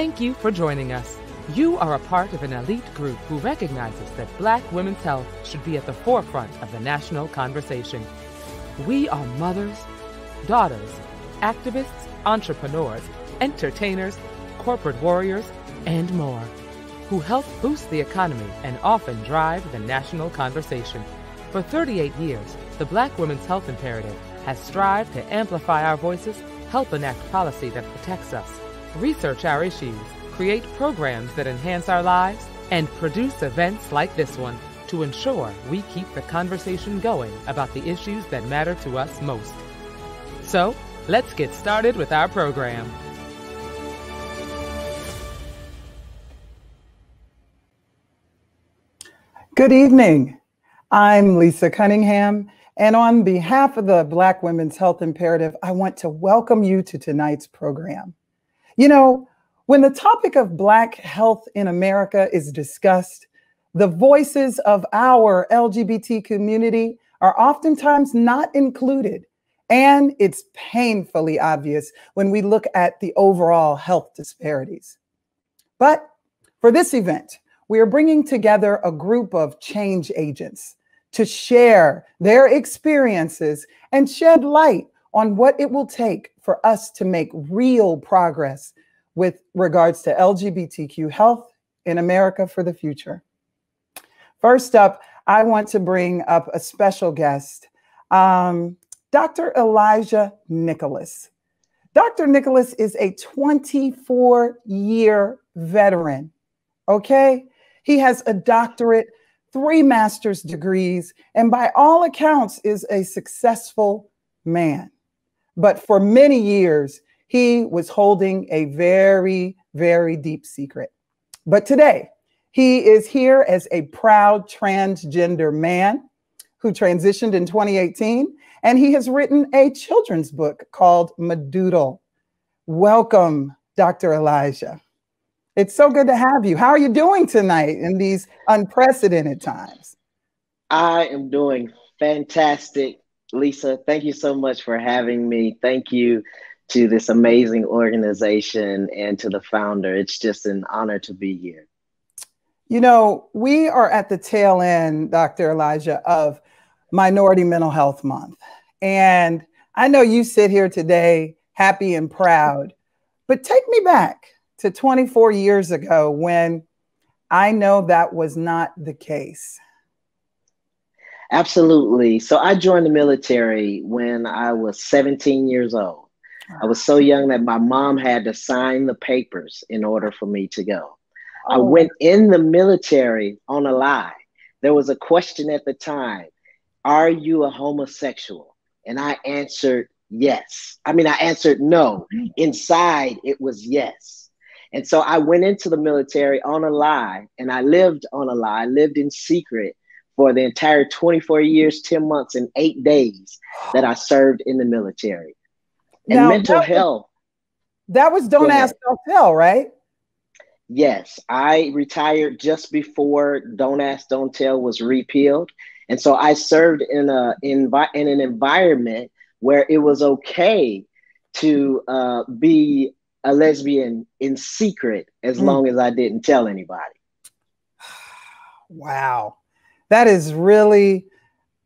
Thank you for joining us. You are a part of an elite group who recognizes that black women's health should be at the forefront of the national conversation. We are mothers, daughters, activists, entrepreneurs, entertainers, corporate warriors, and more, who help boost the economy and often drive the national conversation. For 38 years, the Black Women's Health Imperative has strived to amplify our voices, help enact policy that protects us, research our issues, create programs that enhance our lives, and produce events like this one to ensure we keep the conversation going about the issues that matter to us most. So, let's get started with our program. Good evening. I'm Lisa Cunningham, and on behalf of the Black Women's Health Imperative, I want to welcome you to tonight's program. You know, when the topic of Black health in America is discussed, the voices of our LGBT community are oftentimes not included. And it's painfully obvious when we look at the overall health disparities. But for this event, we are bringing together a group of change agents to share their experiences and shed light on what it will take for us to make real progress with regards to LGBTQ health in America for the future. First up, I want to bring up a special guest, um, Dr. Elijah Nicholas. Dr. Nicholas is a 24 year veteran, okay? He has a doctorate, three master's degrees, and by all accounts is a successful man. But for many years, he was holding a very, very deep secret. But today, he is here as a proud transgender man who transitioned in 2018, and he has written a children's book called Madoodle. Welcome, Dr. Elijah. It's so good to have you. How are you doing tonight in these unprecedented times? I am doing fantastic, Lisa. Thank you so much for having me. Thank you to this amazing organization and to the founder. It's just an honor to be here. You know, we are at the tail end, Dr. Elijah, of Minority Mental Health Month. And I know you sit here today happy and proud, but take me back to 24 years ago when I know that was not the case. Absolutely. So I joined the military when I was 17 years old. I was so young that my mom had to sign the papers in order for me to go. Oh. I went in the military on a lie. There was a question at the time Are you a homosexual? And I answered yes. I mean, I answered no. Inside, it was yes. And so I went into the military on a lie and I lived on a lie. I lived in secret for the entire 24 years, 10 months, and eight days that I served in the military. And now, mental that health. That was Don't Ask, Don't Tell, right? Yes, I retired just before Don't Ask, Don't Tell was repealed, and so I served in a in, in an environment where it was okay to uh, be a lesbian in secret as mm. long as I didn't tell anybody. Wow, that is really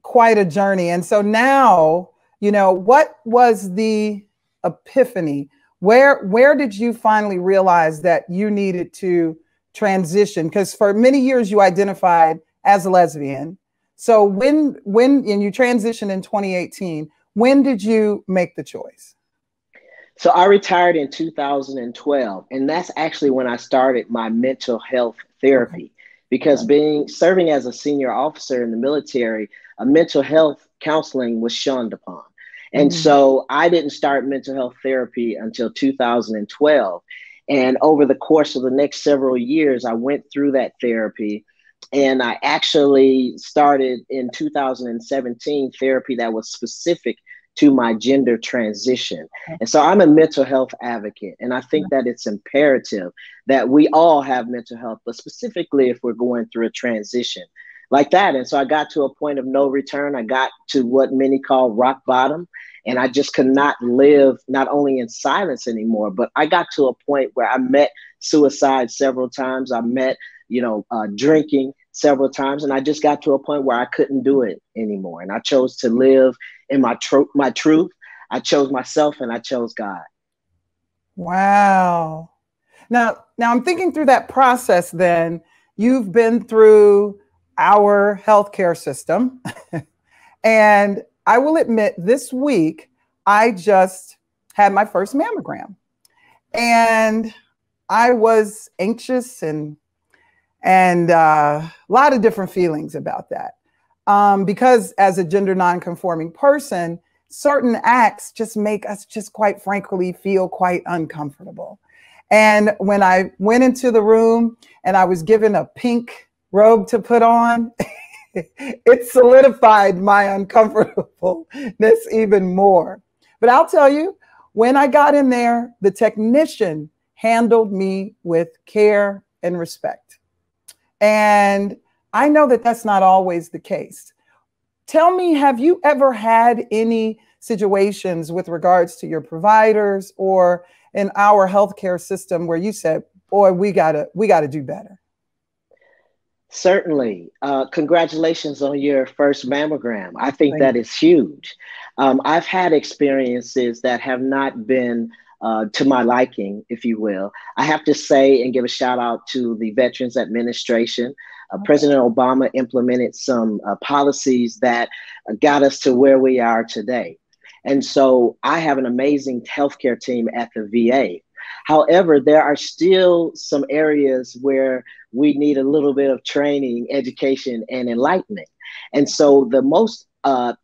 quite a journey. And so now, you know, what was the epiphany where where did you finally realize that you needed to transition? Because for many years you identified as a lesbian. So when when and you transitioned in 2018, when did you make the choice? So I retired in 2012, and that's actually when I started my mental health therapy. Because being serving as a senior officer in the military, a mental health counseling was shunned upon. And mm-hmm. so I didn't start mental health therapy until 2012. And over the course of the next several years, I went through that therapy. And I actually started in 2017 therapy that was specific to my gender transition. And so I'm a mental health advocate. And I think that it's imperative that we all have mental health, but specifically if we're going through a transition like that. And so I got to a point of no return. I got to what many call rock bottom. And I just could not live not only in silence anymore, but I got to a point where I met suicide several times. I met, you know, uh, drinking several times, and I just got to a point where I couldn't do it anymore. And I chose to live in my tr- my truth. I chose myself, and I chose God. Wow. Now, now I'm thinking through that process. Then you've been through our healthcare system, and I will admit, this week I just had my first mammogram, and I was anxious and and uh, a lot of different feelings about that. Um, because as a gender nonconforming person, certain acts just make us just quite frankly feel quite uncomfortable. And when I went into the room and I was given a pink robe to put on, it solidified my uncomfortableness even more. But I'll tell you, when I got in there, the technician handled me with care and respect. And I know that that's not always the case. Tell me, have you ever had any situations with regards to your providers or in our healthcare system where you said, boy, we gotta, we gotta do better? Certainly. Uh, congratulations on your first mammogram. I think Thank that you. is huge. Um, I've had experiences that have not been uh, to my liking, if you will. I have to say and give a shout out to the Veterans Administration. Uh. President Obama implemented some uh, policies that got us to where we are today. And so I have an amazing healthcare team at the VA. However, there are still some areas where we need a little bit of training, education, and enlightenment. And so the most uh,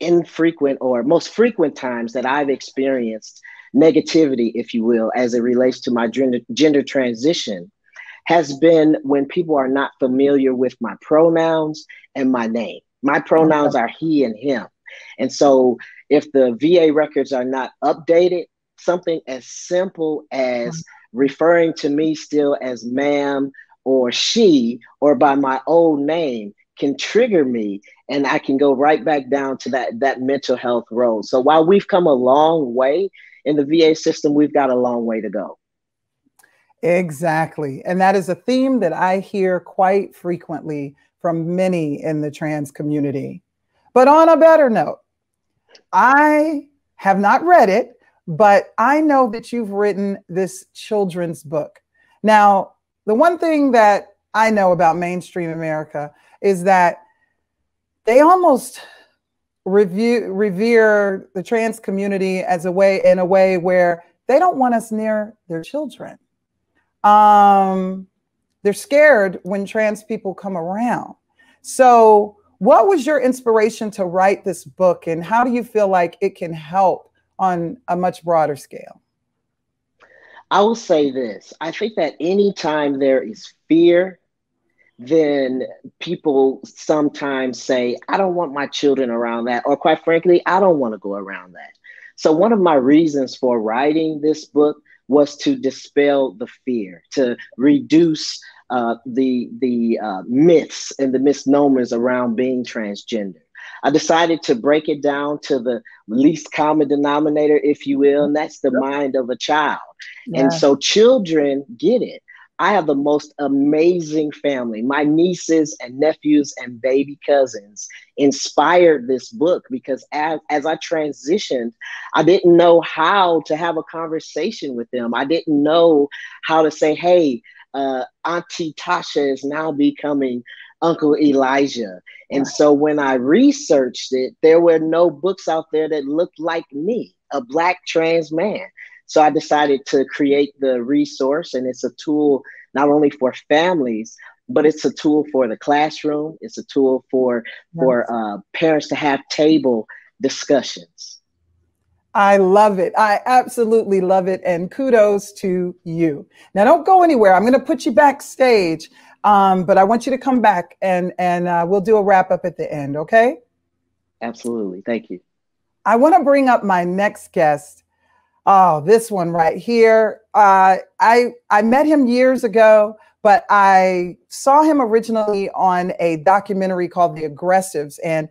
infrequent or most frequent times that I've experienced negativity, if you will, as it relates to my gender, gender transition has been when people are not familiar with my pronouns and my name. My pronouns are he and him. And so if the VA records are not updated, something as simple as referring to me still as ma'am or she or by my old name can trigger me and I can go right back down to that that mental health road. So while we've come a long way in the VA system, we've got a long way to go. Exactly. And that is a theme that I hear quite frequently from many in the trans community. But on a better note, I have not read it, but I know that you've written this children's book. Now, the one thing that I know about mainstream America is that they almost review, revere the trans community as a way in a way where they don't want us near their children. Um, they're scared when trans people come around. So, what was your inspiration to write this book, and how do you feel like it can help on a much broader scale? I will say this I think that anytime there is fear, then people sometimes say, I don't want my children around that, or quite frankly, I don't want to go around that. So, one of my reasons for writing this book was to dispel the fear, to reduce uh, the, the uh, myths and the misnomers around being transgender. I decided to break it down to the least common denominator, if you will, and that's the mind of a child. Yeah. And so children get it. I have the most amazing family. My nieces and nephews and baby cousins inspired this book because as, as I transitioned, I didn't know how to have a conversation with them. I didn't know how to say, hey, uh, Auntie Tasha is now becoming Uncle Elijah. And so when I researched it, there were no books out there that looked like me, a Black trans man. So I decided to create the resource, and it's a tool not only for families, but it's a tool for the classroom. It's a tool for for uh, parents to have table discussions. I love it. I absolutely love it, and kudos to you. Now, don't go anywhere. I'm going to put you backstage. Um, but I want you to come back and and uh, we'll do a wrap up at the end. Okay? Absolutely. Thank you. I want to bring up my next guest. Oh, this one right here. Uh, I I met him years ago, but I saw him originally on a documentary called The Aggressives, and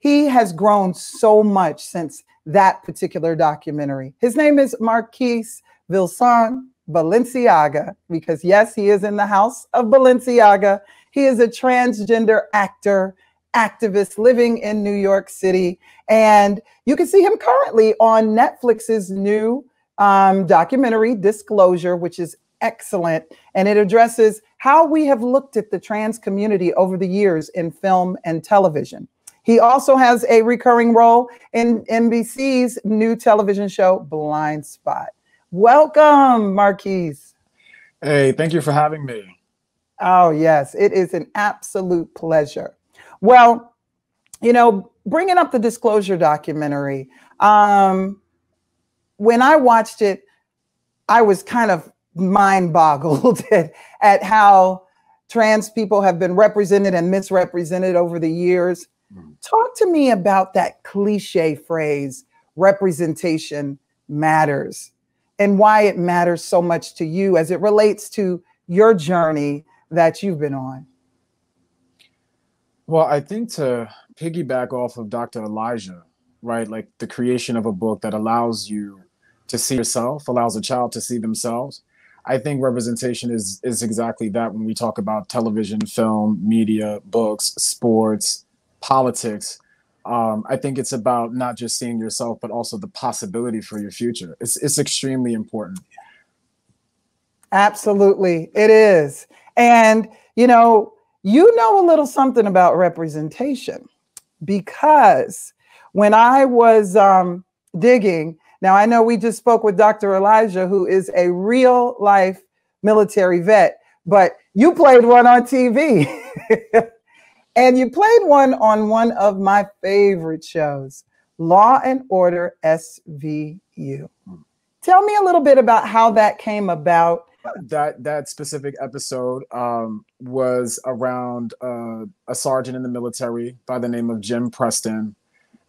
he has grown so much since that particular documentary. His name is Marquise Vilsón Balenciaga, because yes, he is in the house of Balenciaga. He is a transgender actor, activist living in New York City. And you can see him currently on Netflix's new um, documentary, Disclosure, which is excellent. And it addresses how we have looked at the trans community over the years in film and television. He also has a recurring role in NBC's new television show, Blindspot. Welcome, Marquise. Hey, thank you for having me. Oh, yes, it is an absolute pleasure. Well, you know, bringing up the disclosure documentary, um, when I watched it, I was kind of mind boggled at, at how trans people have been represented and misrepresented over the years. Mm. Talk to me about that cliche phrase, representation matters, and why it matters so much to you as it relates to your journey that you've been on. Well, I think to piggyback off of Dr. Elijah, right? Like the creation of a book that allows you to see yourself, allows a child to see themselves. I think representation is is exactly that when we talk about television, film, media, books, sports, politics. Um, I think it's about not just seeing yourself, but also the possibility for your future. It's it's extremely important. Absolutely, it is. And you know, you know a little something about representation because when I was um, digging, now I know we just spoke with Dr. Elijah, who is a real life military vet, but you played one on TV. and you played one on one of my favorite shows, Law and Order SVU. Tell me a little bit about how that came about that that specific episode um, was around uh, a sergeant in the military by the name of Jim Preston,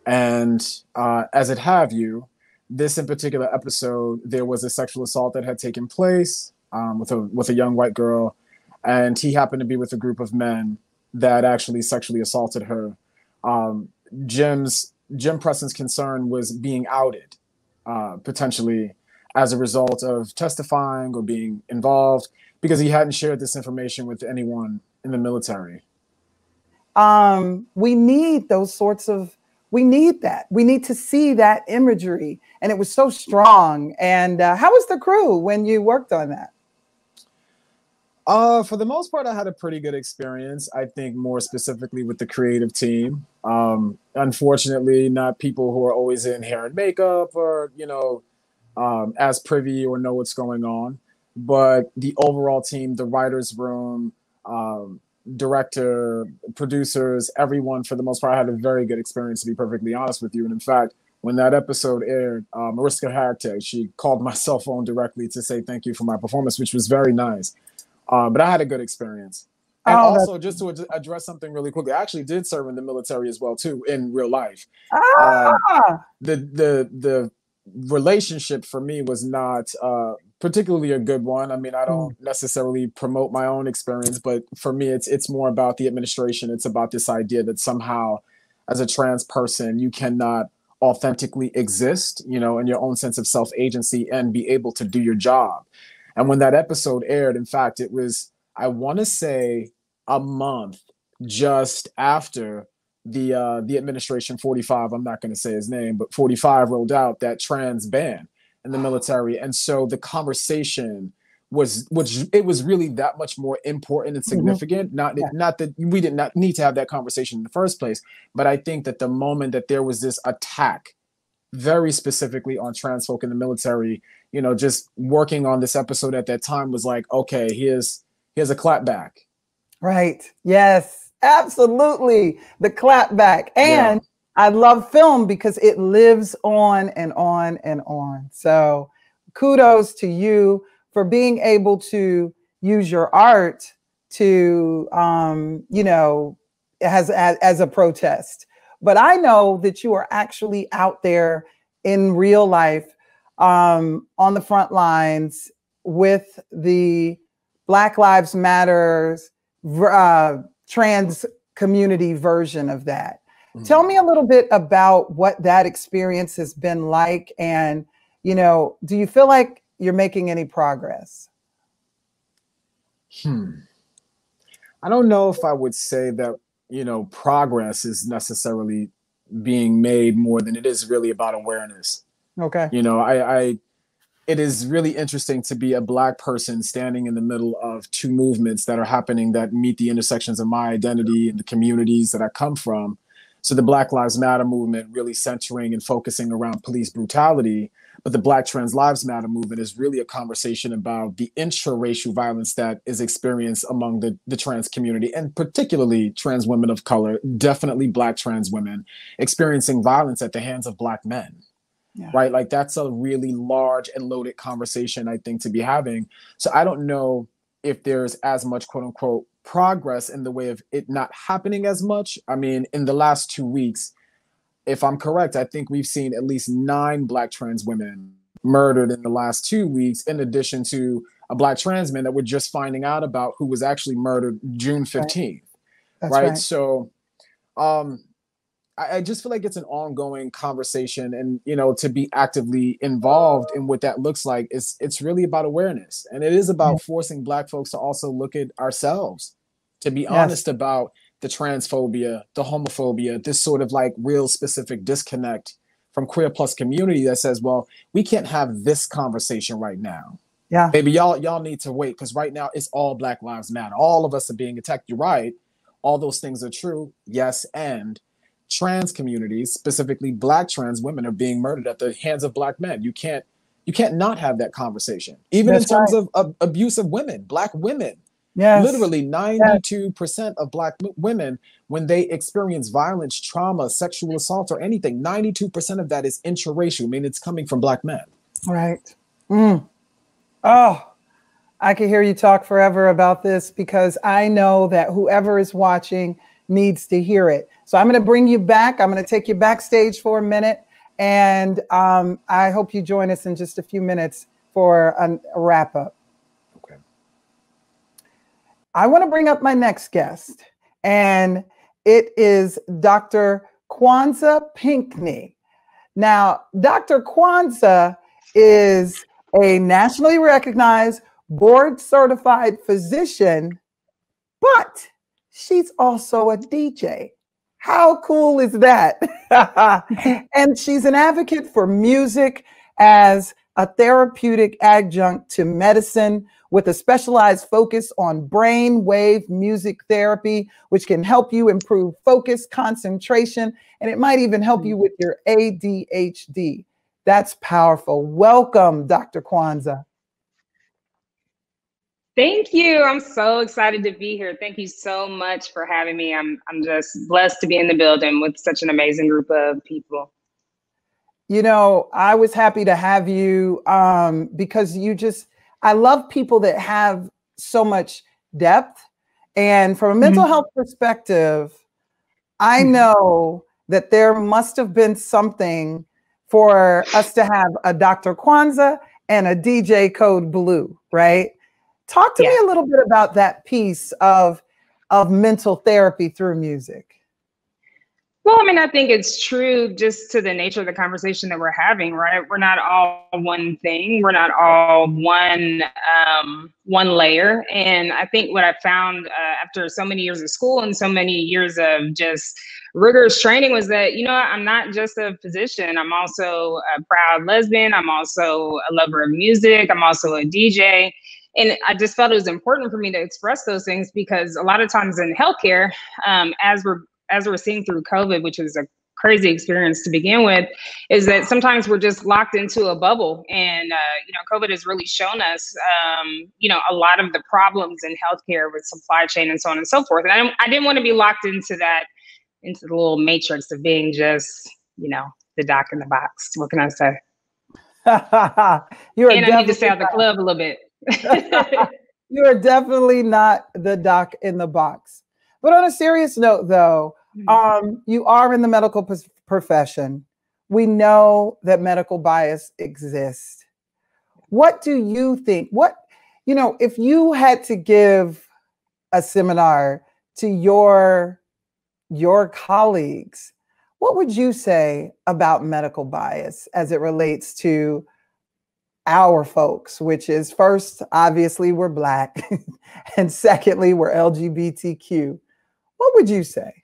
and uh, as it have you, this in particular episode, there was a sexual assault that had taken place um, with a with a young white girl, and he happened to be with a group of men that actually sexually assaulted her. Um, Jim's Jim Preston's concern was being outed, uh, potentially as a result of testifying or being involved because he hadn't shared this information with anyone in the military. Um, we need those sorts of we need that. We need to see that imagery, and it was so strong. And uh, how was the crew when you worked on that? Uh, for the most part, I had a pretty good experience. I think more specifically with the creative team. Um, unfortunately, not people who are always in hair and makeup or you know um, as privy or know what's going on. But the overall team, the writers' room, um, director, producers, everyone for the most part, I had a very good experience to be perfectly honest with you. And in fact, when that episode aired, uh, Mariska Hargitay, she called my cell phone directly to say thank you for my performance, which was very nice. Uh, but I had a good experience. And oh, also, just to ad- address something really quickly, I actually did serve in the military as well too in real life. Ah. Uh, the the the relationship for me was not uh, particularly a good one. I mean, I don't mm. necessarily promote my own experience, but for me, it's it's more about the administration. It's about this idea that somehow, as a trans person, you cannot authentically exist, you know, in your own sense of self agency and be able to do your job. And when that episode aired, in fact, it was I want to say a month just after the uh, the administration 45 i'm not going to say his name but 45 rolled out that trans ban in the military and so the conversation was which it was really that much more important and mm-hmm. significant mm-hmm. not yeah. not that we did not need to have that conversation in the first place but i think that the moment that there was this attack very specifically on trans folk in the military you know just working on this episode at that time was like okay here's here's a clapback right yes Absolutely. The clapback. And yeah. I love film because it lives on and on and on. So kudos to you for being able to use your art to, um, you know, as, as, as a protest. But I know that you are actually out there in real life um, on the front lines with the Black Lives Matters uh, trans community version of that. Mm-hmm. Tell me a little bit about what that experience has been like. And, you know, do you feel like you're making any progress? Hmm. I don't know if I would say that, you know, progress is necessarily being made more than it is really about awareness. Okay. You know, I, I it is really interesting to be a black person standing in the middle of two movements that are happening that meet the intersections of my identity and the communities that I come from. So the Black Lives Matter movement really centering and focusing around police brutality, but the Black Trans Lives Matter movement is really a conversation about the intraracial violence that is experienced among the, the trans community and particularly trans women of color, definitely Black trans women experiencing violence at the hands of Black men yeah. right? Like that's a really large and loaded conversation, I think, to be having. So I don't know if there's as much quote unquote progress in the way of it not happening as much. I mean, in the last two weeks, if I'm correct, I think we've seen at least nine black trans women murdered in the last two weeks, in addition to a black trans man that we're just finding out about who was actually murdered June 15th. Right. right? right. So um I, I just feel like it's an ongoing conversation, and you know, to be actively involved in what that looks like is it's really about awareness, and it is about yeah. forcing Black folks to also look at ourselves, to be yes. honest about the transphobia, the homophobia, this sort of like real specific disconnect from queer plus community that says, well, we can't have this conversation right now. Yeah. Maybe y'all y'all need to wait because right now it's all Black Lives Matter. All of us are being attacked. You're right. All those things are true. Yes, and trans communities, specifically black trans women, are being murdered at the hands of black men. You can't you can't not have that conversation. Even That's in terms right. of, of abuse of women, black women. Yes. Literally 92% yes. of black women, when they experience violence, trauma, sexual assault, or anything, 92% of that is intraracial, I mean it's coming from black men. Right. Mm. Oh, I could hear you talk forever about this because I know that whoever is watching needs to hear it. So I'm going to bring you back. I'm going to take you backstage for a minute. And um, I hope you join us in just a few minutes for a, a wrap up. Okay. I want to bring up my next guest, and it is Dr. Cwanza Pinckney. Now, Dr. Cwanza is a nationally recognized board certified physician, but she's also a DJ. How cool is that? and she's an advocate for music as a therapeutic adjunct to medicine with a specialized focus on brain wave music therapy, which can help you improve focus, concentration, and it might even help you mm. with your ADHD. That's powerful. Welcome, Dr. Cwanza. Thank you. I'm so excited to be here. Thank you so much for having me. I'm I'm just blessed to be in the building with such an amazing group of people. You know, I was happy to have you um, because you just I love people that have so much depth. And from a mental mm-hmm. health perspective, I mm-hmm. know that there must have been something for us to have a Dr. Cwanza and a DJ Code Blue, right? Talk to yeah. me a little bit about that piece of of mental therapy through music. Well, I mean, I think it's true just to the nature of the conversation that we're having, right? We're not all one thing. We're not all one um, one layer. And I think what I found uh, after so many years of school and so many years of just rigorous training was that you know I'm not just a physician. I'm also a proud lesbian. I'm also a lover of music. I'm also a DJ and I just felt it was important for me to express those things because a lot of times in healthcare, um, as we're as we're seeing through COVID, which was a crazy experience to begin with, is that sometimes we're just locked into a bubble, and uh, you know, COVID has really shown us, um, you know, a lot of the problems in healthcare with supply chain and so on and so forth. And I, I didn't want to be locked into that, into the little matrix of being just, you know, the doc in the box. What can I say? you and I need to stay out the club a little bit. you are definitely not the doc in the box. But on a serious note, though, mm-hmm. um, you are in the medical p- profession. We know that medical bias exists. What do you think? What, you know, if you had to give a seminar to your your colleagues what would you say about medical bias as it relates to our folks, which is first, obviously, we're Black, and secondly, we're LGBTQ? What would you say?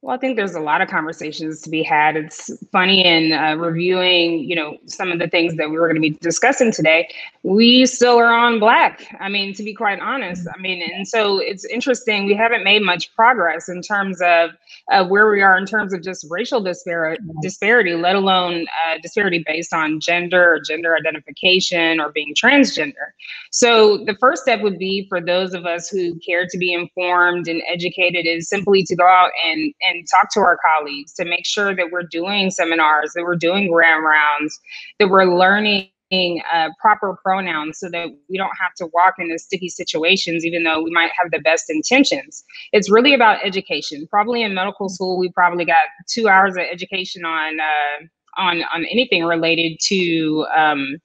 Well, I think there's a lot of conversations to be had. It's funny in uh, reviewing, you know, some of the things that we were going to be discussing today. We still are on black. I mean, to be quite honest. I mean, and so it's interesting. We haven't made much progress in terms of uh, where we are in terms of just racial disparity, disparity let alone uh, disparity based on gender or gender identification or being transgender. So the first step would be for those of us who care to be informed and educated is simply to go out and and talk to our colleagues to make sure that we're doing seminars, that we're doing grand rounds, that we're learning uh, proper pronouns so that we don't have to walk into sticky situations, even though we might have the best intentions. It's really about education. Probably in medical school, we probably got two hours of education on uh, on on anything related to. Um,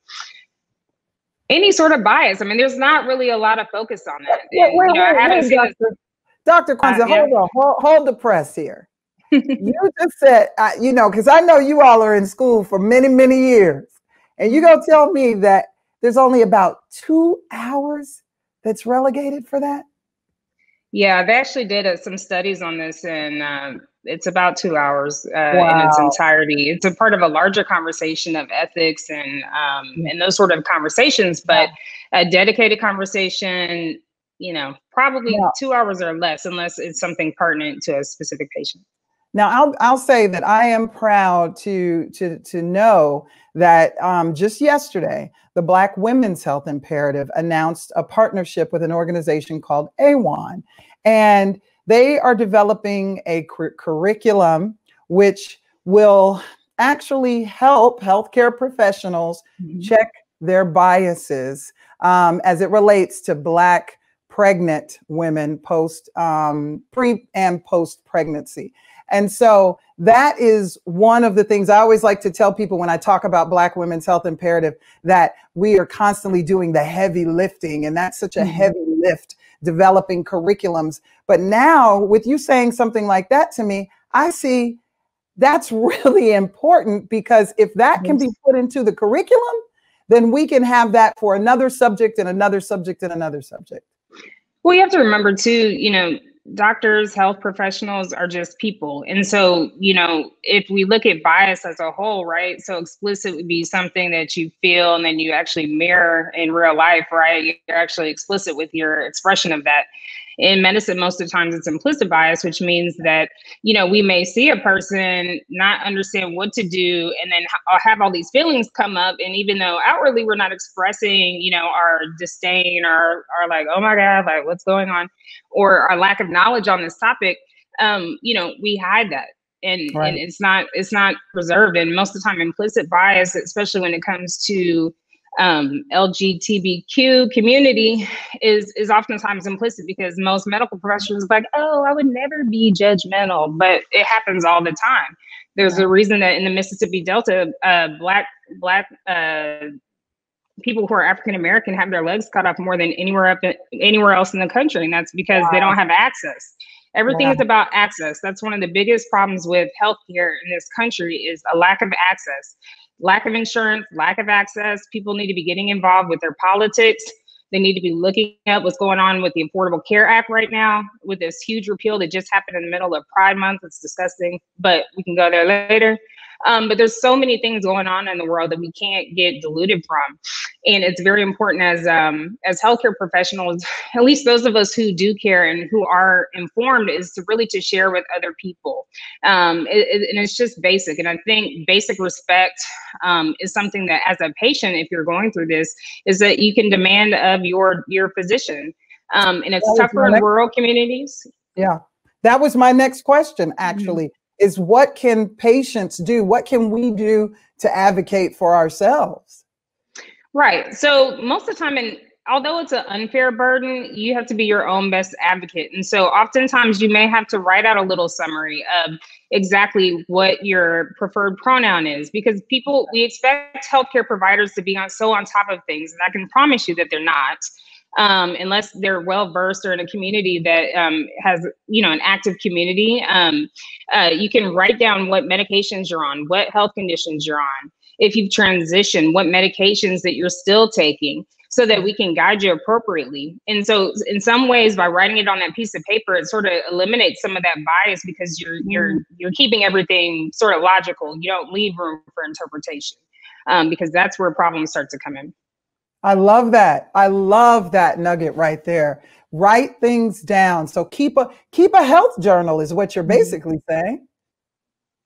any sort of bias. I mean, there's not really a lot of focus on that. Wait, wait, you know, wait, wait, Dr. Cwanza, uh, yeah. hold on, hold, hold, the press here. you just said, uh, you know, because I know you all are in school for many, many years, and you gonna tell me that there's only about two hours that's relegated for that? Yeah, they actually did uh, some studies on this, and uh, it's about two hours uh, wow. in its entirety. It's a part of a larger conversation of ethics and um, and those sort of conversations, but a dedicated conversation you know, probably yeah. two hours or less, unless it's something pertinent to a specific patient. Now, I'll I'll say that I am proud to to to know that um, just yesterday, the Black Women's Health Imperative announced a partnership with an organization called AWHONN, and they are developing a cur- curriculum which will actually help healthcare professionals mm-hmm. check their biases um, as it relates to Black pregnant women post um, pre and post pregnancy. And so that is one of the things I always like to tell people when I talk about Black women's health imperative that we are constantly doing the heavy lifting. And that's such a mm-hmm. heavy lift developing curriculums. But now, with you saying something like that to me, I see that's really important because if that can be put into the curriculum, then we can have that for another subject and another subject and another subject. Well, you have to remember too, you know, doctors, health professionals are just people. And so, you know, if we look at bias as a whole, right? So explicit would be something that you feel and then you actually mirror in real life, right? You're actually explicit with your expression of that in medicine most of the times it's implicit bias which means that you know we may see a person not understand what to do and then ha- have all these feelings come up. And even though outwardly we're not expressing you know our disdain or or like oh my god like what's going on? or our lack of knowledge on this topic um you know we hide that. And, right. and it's not it's not preserved. And most of the time implicit bias especially when it comes to um, LGBTQ community is is oftentimes implicit because most medical professionals like, oh, I would never be judgmental, but it happens all the time. There's a reason that in the Mississippi Delta, uh, black black uh, people who are African American have their legs cut off more than anywhere up in, anywhere else in the country, and that's because wow. they don't have access. Everything yeah. is about access. That's one of the biggest problems with healthcare in this country is a lack of access lack of insurance, lack of access. People need to be getting involved with their politics. They need to be looking at what's going on with the Affordable Care Act right now, with this huge repeal that just happened in the middle of Pride Month. It's disgusting, but we can go there later. Um, but there's so many things going on in the world that we can't get diluted from, and it's very important as um, as healthcare professionals, at least those of us who do care and who are informed, is to really to share with other people. Um, it, it, and it's just basic. And I think basic respect um, is something that, as a patient, if you're going through this, is that you can demand of your your physician. Um, and it's tougher in rural communities. Yeah, that was my next question, mm-hmm. actually. Mm-hmm is what can patients do? What can we do to advocate for ourselves? Right. So most of the time, and although it's an unfair burden, you have to be your own best advocate. And so oftentimes you may have to write out a little summary of exactly what your preferred pronoun is because people we expect healthcare providers to be on so on top of things and i can promise you that they're not um, unless they're well versed or in a community that um, has you know an active community um, uh, you can write down what medications you're on what health conditions you're on if you've transitioned what medications that you're still taking so that we can guide you appropriately. And so in some ways by writing it on that piece of paper it sort of eliminates some of that bias because you're you're mm. you're keeping everything sort of logical. You don't leave room for interpretation. Um, because that's where problems start to come in. I love that. I love that nugget right there. Write things down. So keep a keep a health journal is what you're mm-hmm. basically saying.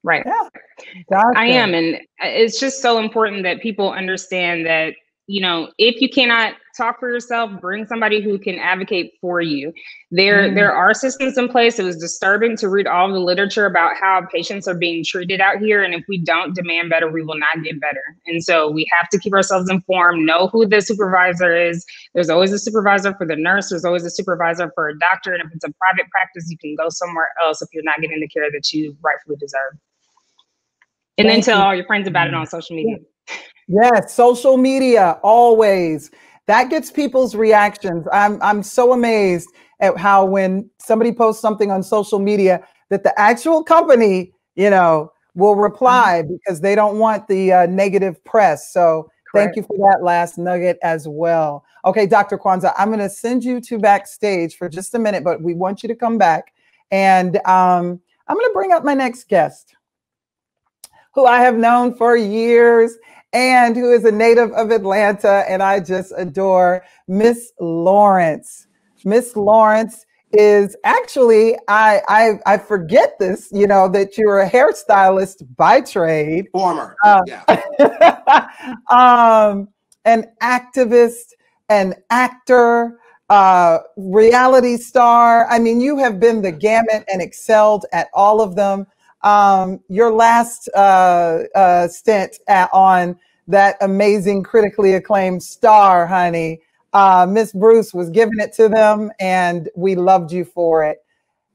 Right. Yeah. I am and it's just so important that people understand that you know, if you cannot talk for yourself, bring somebody who can advocate for you. There, mm. there are systems in place. It was disturbing to read all the literature about how patients are being treated out here. And if we don't demand better, we will not get better. And so we have to keep ourselves informed, know who the supervisor is. There's always a supervisor for the nurse, there's always a supervisor for a doctor. And if it's a private practice, you can go somewhere else if you're not getting the care that you rightfully deserve. And Thank then tell you. all your friends about it on social media. Yes, social media always. That gets people's reactions. I'm I'm so amazed at how when somebody posts something on social media that the actual company, you know, will reply mm-hmm. because they don't want the uh, negative press. So Correct. thank you for that last nugget as well. Okay, Dr. Cwanza, I'm going to send you to backstage for just a minute, but we want you to come back. And um, I'm going to bring up my next guest, who I have known for years and who is a native of Atlanta, and I just adore Miss Lawrence. Miss Lawrence is actually I, I I forget this, you know, that you're a hairstylist by trade. Former, uh, yeah. um, an activist, an actor, uh, reality star. I mean, you have been the gamut and excelled at all of them um, your last uh, uh, stint at, on that amazing critically acclaimed star, honey. Uh, Miss Bruce was giving it to them, and we loved you for it.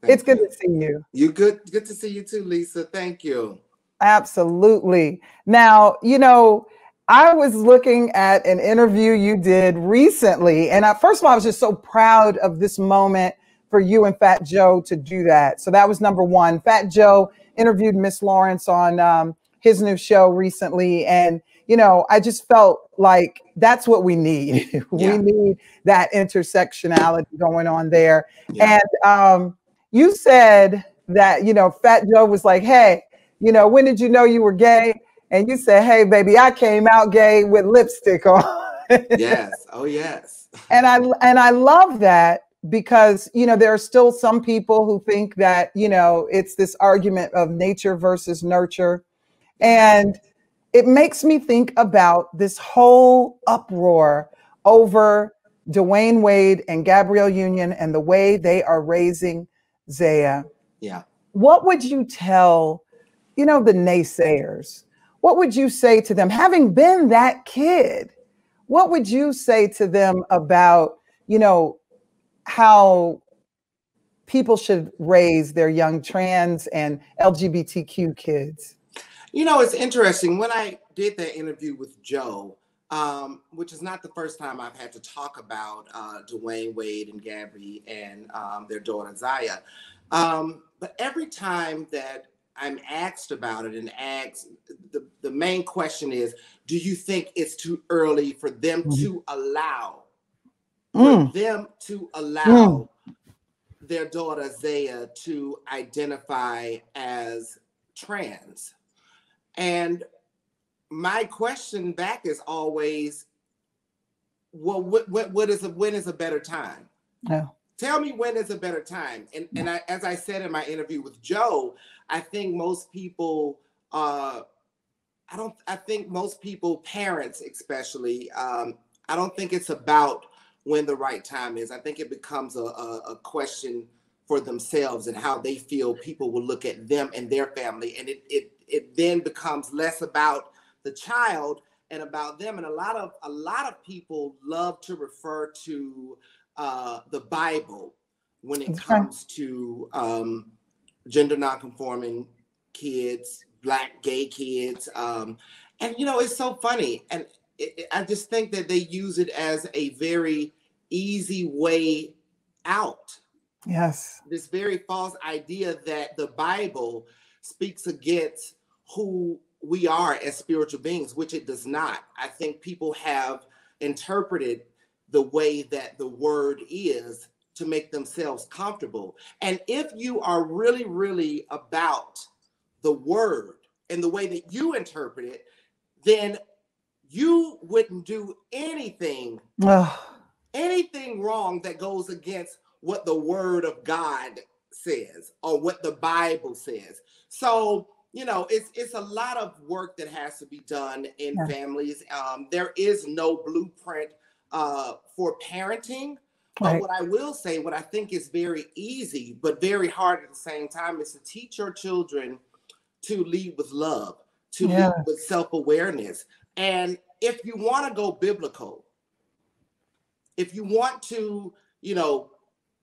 Thank it's good to see you. You good? Good to see you too, Lisa. Thank you. Absolutely. Now, you know, I was looking at an interview you did recently, and I, first of all, I was just so proud of this moment for you and Fat Joe to do that. So that was number one. Fat Joe interviewed Miss Lawrence on um, his new show recently, and you know, I just felt like that's what we need. Yeah. we need that intersectionality going on there. Yeah. And um, you said that you know, Fat Joe was like, "Hey, you know, when did you know you were gay?" And you said, "Hey, baby, I came out gay with lipstick on." yes. Oh, yes. and I and I love that because you know there are still some people who think that you know it's this argument of nature versus nurture and it makes me think about this whole uproar over Dwyane Wade and Gabrielle Union and the way they are raising Zaya. Yeah. What would you tell, you know, the naysayers? What would you say to them, having been that kid? What would you say to them about, you know, how people should raise their young trans and LGBTQ kids? You know, it's interesting. When I did that interview with Joe, um, which is not the first time I've had to talk about uh, Dwyane Wade and Gabby and um, their daughter Zaya. Um, but every time that I'm asked about it and asked, the, the main question is, do you think it's too early for them mm. to allow, mm. for them to allow mm. their daughter Zaya to identify as trans? And my question back is always, well, what what, what is a when is a better time? Yeah. Tell me when is a better time. And and I, as I said in my interview with Joe, I think most people uh I don't I think most people, parents especially, um, I don't think it's about when the right time is. I think it becomes a, a, a question for themselves and how they feel people will look at them and their family. And it it it then becomes less about the child and about them. And a lot of a lot of people love to refer to uh, the Bible when it comes to um, gender nonconforming kids, black gay kids, um, and you know it's so funny. And it, I just think that they use it as a very easy way out. Yes. This very false idea that the Bible speaks against who we are as spiritual beings, which it does not. I think people have interpreted the way that the word is to make themselves comfortable. And if you are really, really about the word and the way that you interpret it, then you wouldn't do anything, anything wrong that goes against what the word of God says or what the Bible says. So, you know, it's it's a lot of work that has to be done in yeah. families. Um, there is no blueprint uh, for parenting. But what I will say, what I think is very easy, but very hard at the same time, is to teach your children to lead with love, to yeah. lead with self awareness. And if you want to go biblical, if you want to, you know,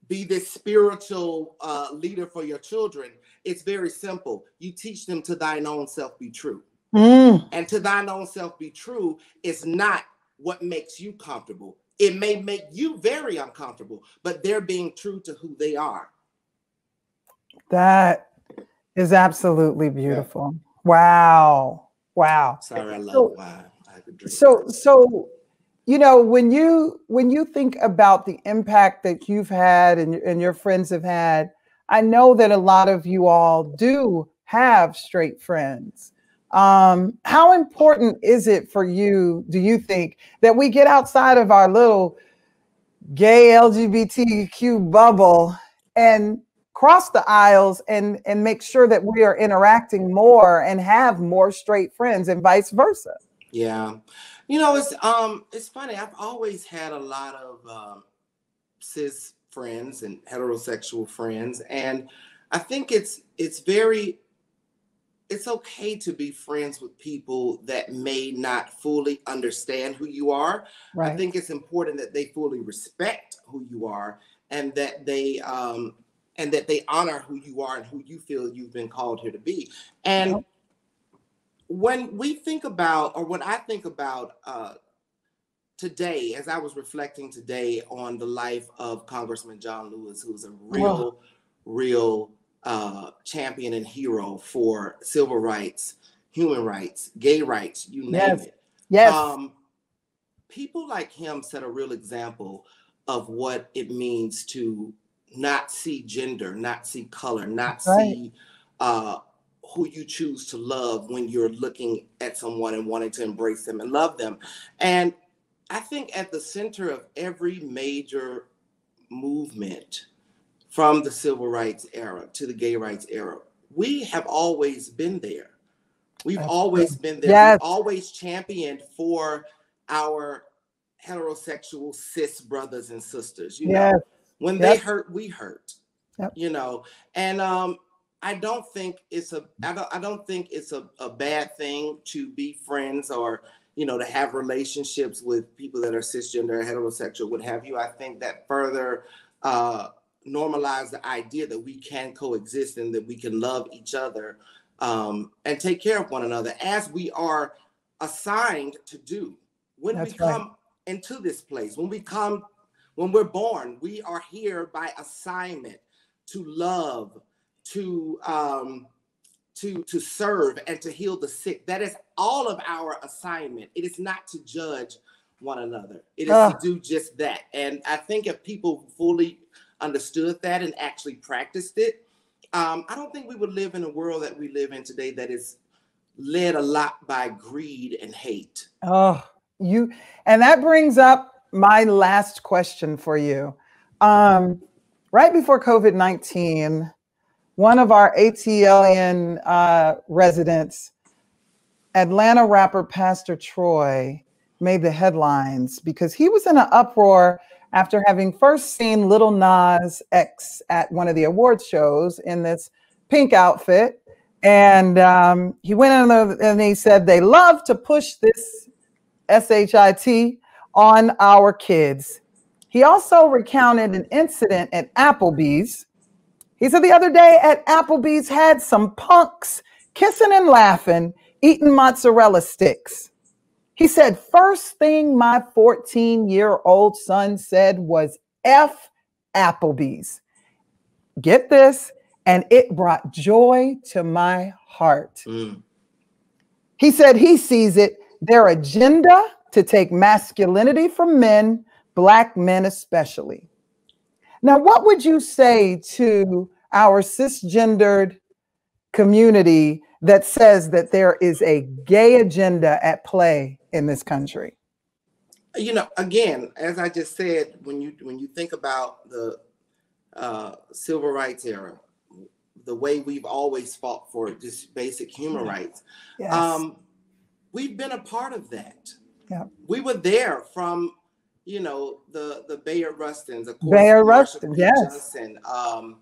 be this spiritual uh, leader for your children, it's very simple. You teach them to thine own self be true. Mm. And to thine own self be true is not what makes you comfortable. It may make you very uncomfortable, but they're being true to who they are. That is absolutely beautiful. Yeah. Wow. Wow. Sorry, I love so, wine. So so you know when you when you think about the impact that you've had and, and your friends have had i know that a lot of you all do have straight friends um, how important is it for you do you think that we get outside of our little gay lgbtq bubble and cross the aisles and and make sure that we are interacting more and have more straight friends and vice versa yeah you know, it's um, it's funny. I've always had a lot of um, cis friends and heterosexual friends, and I think it's it's very it's okay to be friends with people that may not fully understand who you are. Right. I think it's important that they fully respect who you are and that they um and that they honor who you are and who you feel you've been called here to be. And yep when we think about, or when I think about uh, today, as I was reflecting today on the life of Congressman John Lewis, who's a real, real uh, champion and hero for civil rights, human rights, gay rights, you name yes. it. Yes. Um, people like him set a real example of what it means to not see gender, not see color, not right. see uh, who you choose to love when you're looking at someone and wanting to embrace them and love them. And I think at the center of every major movement from the civil rights era to the gay rights era, we have always been there. We've always been there. Yes. We've always championed for our heterosexual cis brothers and sisters. You yes. know, when yep. they hurt, we hurt. Yep. You know, and um, I don't think it's a I don't I don't think it's a, a bad thing to be friends or you know to have relationships with people that are cisgender, heterosexual, what have you. I think that further uh, normalize the idea that we can coexist and that we can love each other um, and take care of one another as we are assigned to do. When That's we come right. into this place, when we come, when we're born, we are here by assignment to love to um, to to serve and to heal the sick. That is all of our assignment. It is not to judge one another. It is to do just that. And I think if people fully understood that and actually practiced it, um, I don't think we would live in a world that we live in today that is led a lot by greed and hate. Oh, you and that brings up my last question for you. Um, right before COVID 19, one of our ATLian uh, residents, Atlanta rapper Pastor Troy, made the headlines because he was in an uproar after having first seen Lil Nas X at one of the awards shows in this pink outfit. And um, he went in and he said, they love to push this SHIT on our kids. He also recounted an incident at Applebee's he said the other day at Applebee's had some punks kissing and laughing, eating mozzarella sticks. He said, First thing my 14 year old son said was F Applebee's. Get this, and it brought joy to my heart. Mm. He said he sees it, their agenda to take masculinity from men, Black men especially. Now, what would you say to our cisgendered community that says that there is a gay agenda at play in this country? You know, again, as I just said, when you when you think about the uh, civil rights era, the way we've always fought for just basic human rights, yes. um, we've been a part of that. Yeah. We were there from, you know, the the Bayard Rustins, of course, Bayard Rustin, yes, and um,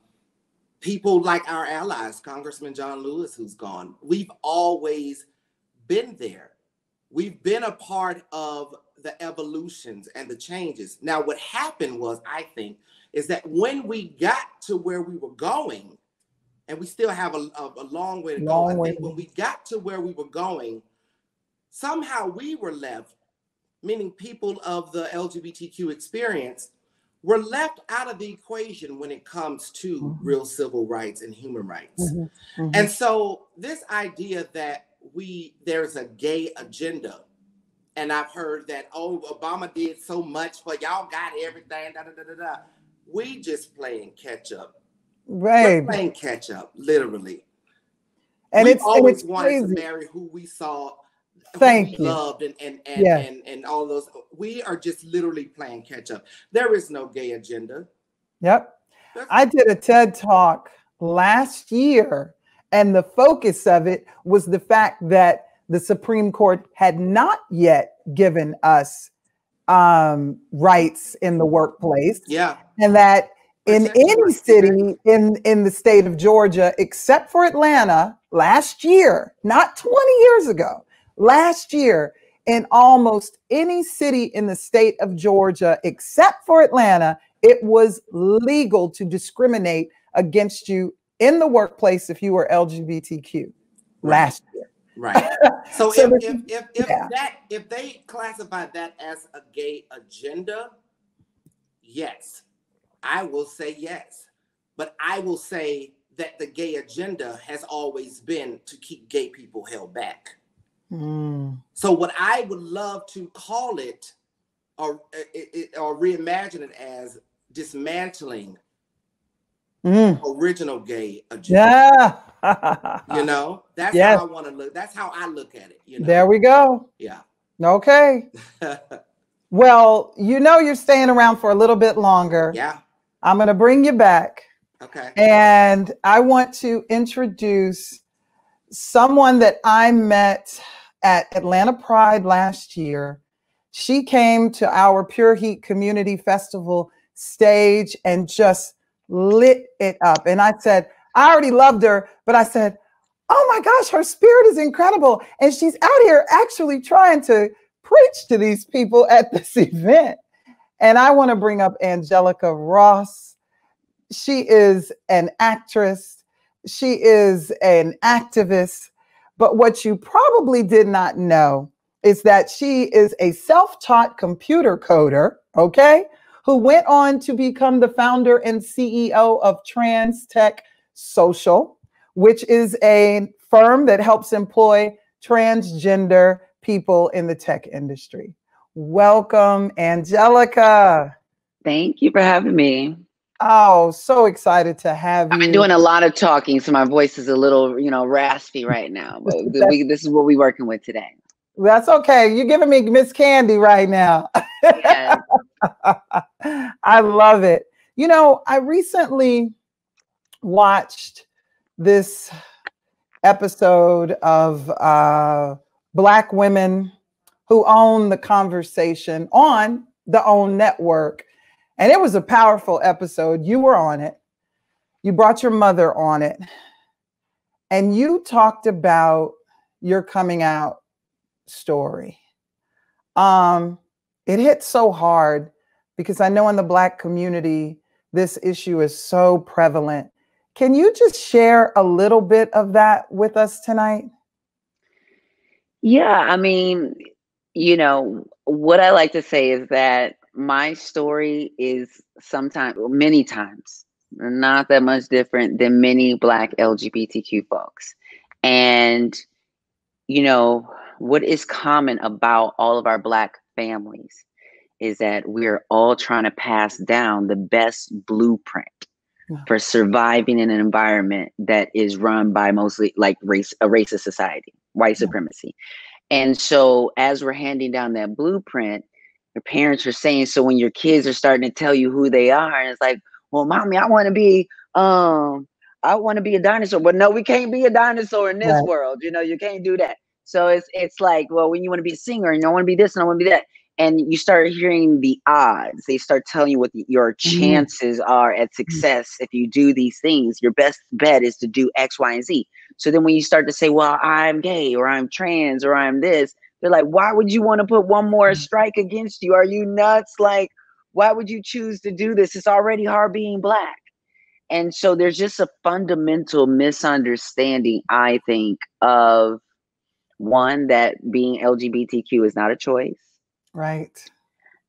people like our allies, Congressman John Lewis, who's gone. We've always been there. We've been a part of the evolutions and the changes. Now, what happened was, I think, is that when we got to where we were going, and we still have a, a, a long way to long go. I think when we got to where we were going, somehow we were left, meaning people of the LGBTQ experience, were left out of the equation when it comes to mm-hmm. real civil rights and human rights. Mm-hmm. Mm-hmm. And so this idea that we there's a gay agenda and I've heard that oh Obama did so much for y'all got everything da da da da da. We just playing catch up. Right. We're playing catch up, literally. And We've it's always wanted crazy. to marry who we saw Thank you. loved and and and, Yeah. and and all those we are just literally playing catch up. There is no gay agenda. Yep. That's- I did a TED talk last year, and the focus of it was the fact that the Supreme Court had not yet given us um, rights in the workplace, yeah. and that in any city in, in the state of Georgia, except for Atlanta, last year, not 20 years ago, last year, in almost any city in the state of Georgia, except for Atlanta, it was legal to discriminate against you in the workplace if you were LGBTQ last year. Right. So, So if, if if if yeah. that if they classify that as a gay agenda, yes, I will say yes. But I will say that the gay agenda has always been to keep gay people held back. Mm, So what I would love to call it or it, it- or reimagine it as dismantling mm, original gay agenda. yeah. You know, that's Yes. how I want to look. That's how I look at it. You know, There we go. yeah. Okay. Well, you know you're staying around for a little bit longer. yeah. I'm going to bring you back. Okay. And I want to introduce someone that I met at Atlanta Pride last year. She came to our Pure Heat Community Festival stage and just lit it up. And I said, I already loved her, but I said, Oh my gosh, her spirit is incredible. And she's out here actually trying to preach to these people at this event. And I want to bring up Angelica Ross she is an actress, she is an activist. But what you probably did not know is that she is a self taught computer coder, okay, who went on to become the founder and CEO of Trans Tech Social, which is a firm that helps employ transgender people in the tech industry. Welcome, Angelica. Thank you for having me. Oh, so excited to have you. I've been doing a lot of talking, so my voice is a little, you know, raspy right now. But we, this is what we're working with today. That's okay. You're giving me Miss Candy right now. Yes. I love it. You know, I recently watched this episode of uh, Black women who own the conversation on the OWN network. And it was a powerful episode. You were on it, you brought your mother on it, and you talked about your coming out story. Um, it hit so hard because I know in the Black community, this issue is so prevalent. Can you just share a little bit of that with us tonight? Yeah, I mean, you know, what I like to say is that my story is sometimes, many times, not that much different than many Black LGBTQ folks. And, you know, what is common about all of our Black families is that we're all trying to pass down the best blueprint yeah. for surviving in an environment that is run by mostly like race a racist society, white yeah. supremacy. And so as we're handing down that blueprint, your parents are saying so when your kids are starting to tell you who they are, and it's like, well, mommy, I want to be um I want to be a dinosaur. But no, we can't be a dinosaur in this right. world. You know, you can't do that. So it's it's like, well, when you want to be a singer and I want to be this and I want to be that, and you start hearing the odds, they start telling you what the, your mm-hmm. chances mm-hmm. are at success if you do these things. Your best bet is to do X, Y, and Z. So then when you start to say, well, I'm gay or I'm trans or I'm this, they're like, why would you want to put one more mm-hmm. strike against you? Are you nuts? Like, why would you choose to do this? It's already hard being black. And so there's just a fundamental misunderstanding, I think, of one, that being LGBTQ is not a choice. Right.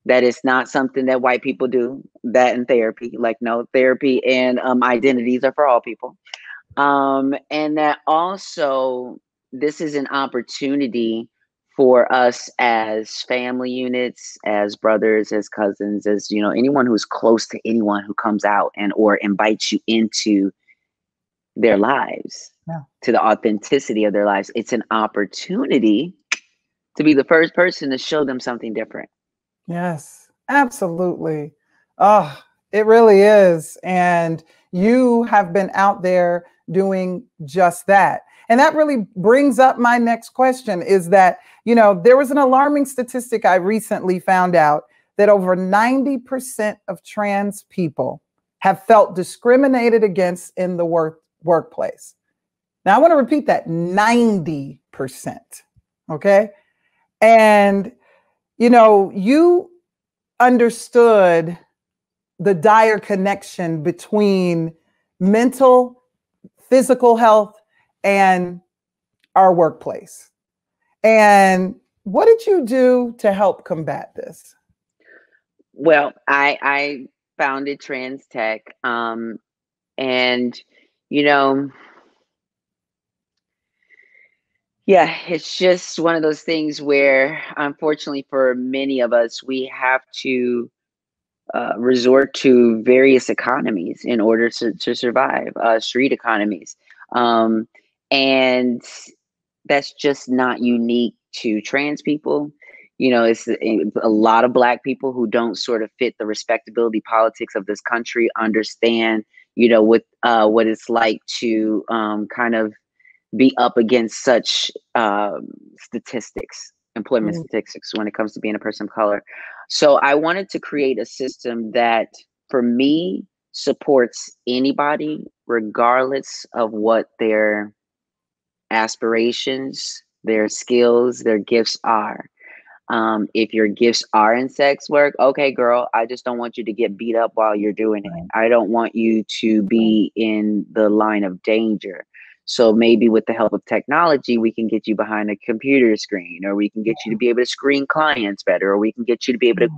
That it's not something that white people do, that in therapy. Like, no, therapy and um, identities are for all people. Um, and that also this is an opportunity for us as family units, as brothers, as cousins, as you know, anyone who's close to anyone who comes out and or invites you into their lives, yeah. to the authenticity of their lives. It's an opportunity to be the first person to show them something different. Yes, absolutely. Oh, it really is. And you have been out there doing just that. And that really brings up my next question is that, you know, there was an alarming statistic I recently found out that over 90% of trans people have felt discriminated against in the work workplace. Now, I want to repeat that 90%. Okay. And, you know, you understood the dire connection between mental physical health and our workplace. And what did you do to help combat this? Well, I I founded Trans Tech, um, and you know, yeah, it's just one of those things where, unfortunately, for many of us, we have to uh, resort to various economies in order to, to survive, uh, street economies. Um, and that's just not unique to trans people. You know, it's a lot of Black people who don't sort of fit the respectability politics of this country understand, you know, what, uh, what it's like to um, kind of be up against such um, statistics employment mm-hmm. statistics when it comes to being a person of color. So I wanted to create a system that for me supports anybody regardless of what their aspirations, their skills, their gifts are. Um, if your gifts are in sex work, okay, girl, I just don't want you to get beat up while you're doing it. I don't want you to be in the line of danger. So maybe with the help of technology, we can get you behind a computer screen, or we can get you to be able to screen clients better, or we can get you to be able to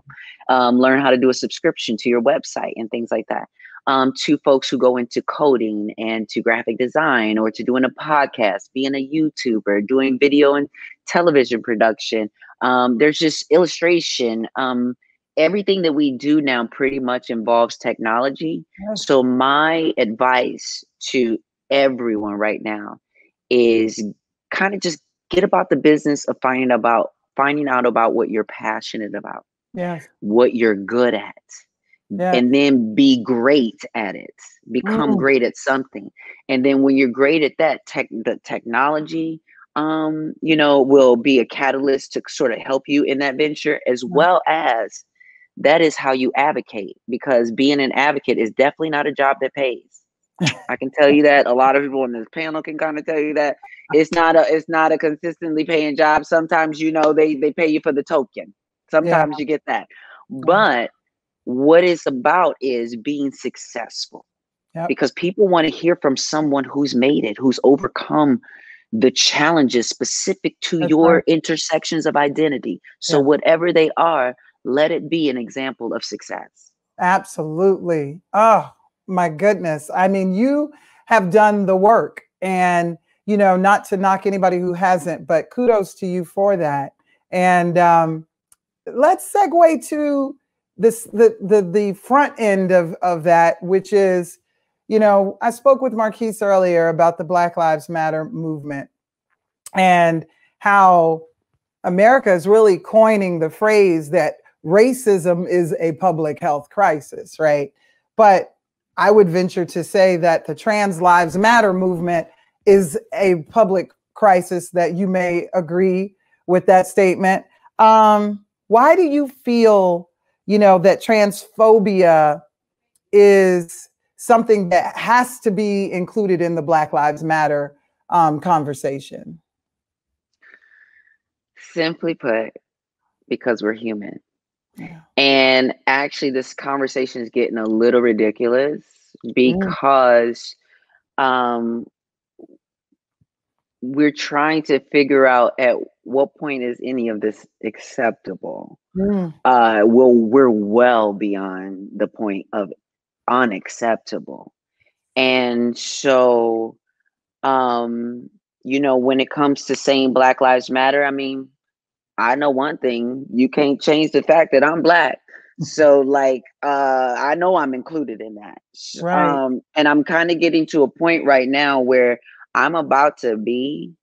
um, learn how to do a subscription to your website and things like that. Um, to folks who go into coding and to graphic design, or to doing a podcast, being a YouTuber, doing video and television production. Um, there's just illustration. Um, everything that we do now pretty much involves technology. So my advice to everyone right now is kind of just get about the business of finding about finding out about what you're passionate about. What you're good at. Yeah. And then be great at it. Become mm. great at something. And then when you're great at that, tech the technology um, you know, will be a catalyst to sort of help you in that venture as well as that is how you advocate because being an advocate is definitely not a job that pays. I can tell you that. A lot of people on this panel can kind of tell you that it's not a it's not a consistently paying job. Sometimes you know they they pay you for the token. Sometimes yeah. you get that. But what it's about is being successful. Yep. Because people want to hear from someone who's made it, who's overcome the challenges specific to That's your right. intersections of identity. So, yeah. whatever they are, let it be an example of success. Absolutely. Oh, my goodness. I mean, you have done the work and you know, not to knock anybody who hasn't, but kudos to you for that. And um, let's segue to this the the the front end of of that, which is, you know, I spoke with Marquise earlier about the Black Lives Matter movement and how America is really coining the phrase that racism is a public health crisis, right? But I would venture to say that the Trans Lives Matter movement is a public crisis that you may agree with that statement. Um, why do you feel, you know, that transphobia is something that has to be included in the Black Lives Matter um, conversation? Simply put, because we're human. Yeah. And actually, this conversation is getting a little ridiculous mm. because mm. um, we're trying to figure out at what point is any of this acceptable. Mm. Uh, well, we're well beyond the point of unacceptable, and so, um, you know, when it comes to saying Black Lives Matter, I mean, I know one thing: you can't change the fact that I'm black. So, like, uh, I know I'm included in that. Right. Um, and I'm kind of getting to a point right now where I'm about to be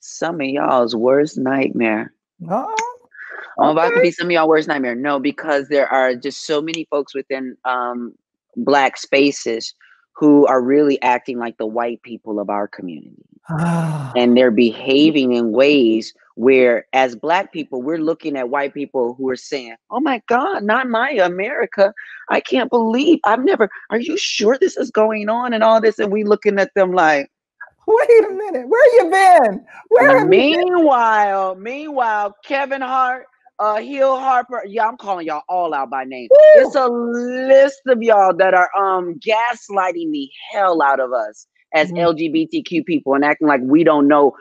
some of y'all's worst nightmare. Oh, I'm about to be some of y'all worst nightmare. No, because there are just so many folks within um, black spaces who are really acting like the white people of our community. and they're behaving in ways where as black people we're looking at white people who are saying oh my god not my america i can't believe i've never are you sure this is going on and all this and we looking at them like Wait a minute. Where you been? Where have meanwhile, been? meanwhile, Kevin Hart, uh, Hill Harper. Yeah, I'm calling y'all all out by name. Woo! It's a list of y'all that are um gaslighting the hell out of us as mm-hmm. LGBTQ people and acting like we don't know.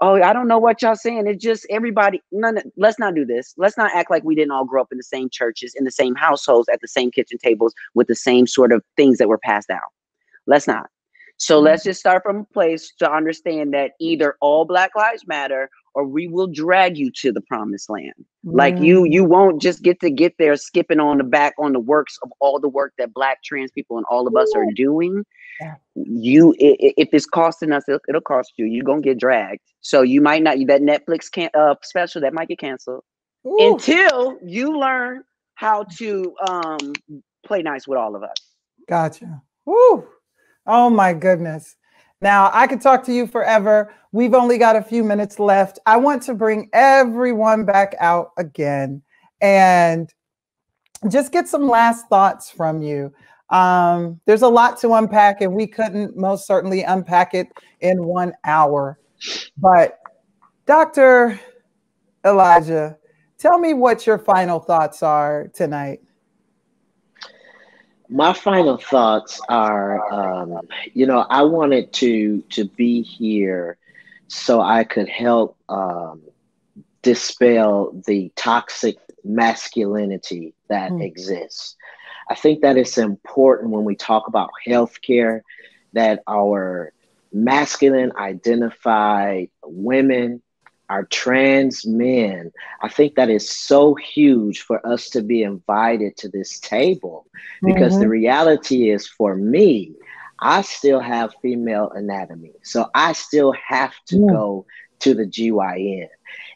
Oh, I don't know what y'all saying. It's just everybody. None. Let's not do this. Let's not act like we didn't all grow up in the same churches, in the same households, at the same kitchen tables, with the same sort of things that were passed down. Let's not. So mm-hmm. let's just start from a place to understand that either all Black Lives Matter or we will drag you to the promised land. Mm-hmm. Like you, you won't just get to get there skipping on the back on the works of all the work that Black trans people and all of us are doing. Yeah. You, if it's costing us, it'll, it'll, cost you. You're gonna get dragged. So you might not that Netflix can uh, special that might get canceled Ooh. until you learn how to um, play nice with all of us. Gotcha. Woo. Oh my goodness. Now, I could talk to you forever. We've only got a few minutes left. I want to bring everyone back out again and just get some last thoughts from you. Um, there's a lot to unpack, and we couldn't most certainly unpack it in one hour. But, Dr. Elijah, tell me what your final thoughts are tonight my final thoughts are um, you know i wanted to to be here so i could help um, dispel the toxic masculinity that mm. exists i think that it's important when we talk about healthcare that our masculine identified women our trans men. I think that is so huge for us to be invited to this table because mm-hmm. the reality is for me, I still have female anatomy. So I still have to yeah. go to the GYN.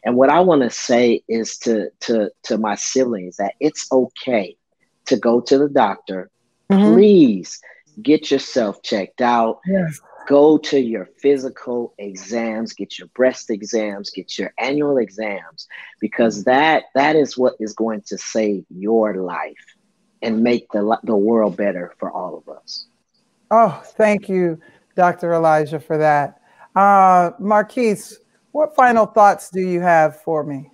And what I want to say is to to to my siblings that it's okay to go to the doctor. Mm-hmm. Please get yourself checked out. Yes go to your physical exams get your breast exams get your annual exams because that that is what is going to save your life and make the, the world better for all of us. Oh thank you dr elijah for that. Uh, marquise what final thoughts do you have for me?